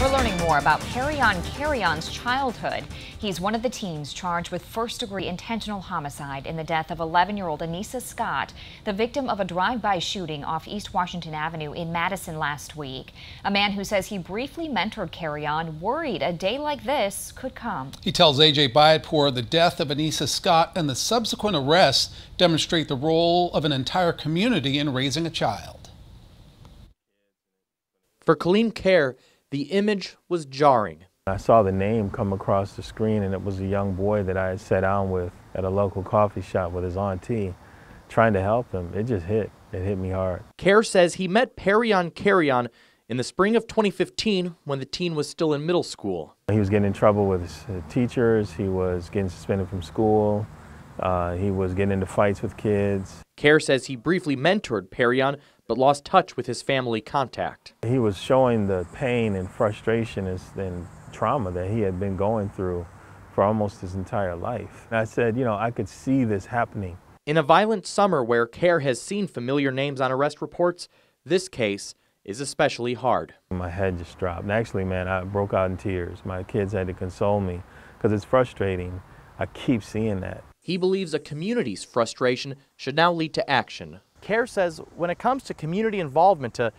We're learning more about Perion Carey's childhood. He's one of the teens charged with first degree intentional homicide in the death of 11 year old Anisa Scott, the victim of a drive by shooting off East Washington Avenue in Madison last week. A man who says he briefly mentored Kerryon worried a day like this could come. He tells AJ Bayatpour the death of Anisa Scott and the subsequent arrests demonstrate the role of an entire community in raising a child. For Kaleem Caire, the image was jarring. I saw the name come across the screen and it was a young boy that I had sat down with at a local coffee shop with his auntie trying to help him. It just hit. It hit me hard. Caire says he met Perion Carey in the spring of 2015 when the teen was still in middle school. He was getting in trouble with his teachers. He was getting suspended from school. Uh, he was getting into fights with kids. Caire says he briefly mentored Perion but lost touch with his family contact. He was showing the pain and frustration and trauma that he had been going through for almost his entire life. And I said, you know, I could see this happening. In a violent summer where Caire has seen familiar names on arrest reports, this case is especially hard. My head just dropped. And actually, man, I broke out in tears. My kids had to console me because it's frustrating. I keep seeing that. He believes a community's frustration should now lead to action. Caire says when it comes to community involvement to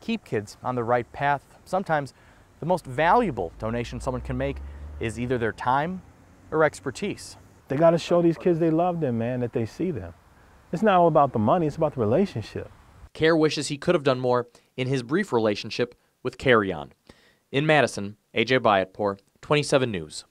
keep kids on the right path, sometimes the most valuable donation someone can make is either their time or expertise. They got to show these kids they love them, man, that they see them. It's not all about the money, it's about the relationship. Caire wishes he could have done more in his brief relationship with Kerryon. In Madison, AJ Bayatpour, 27 News.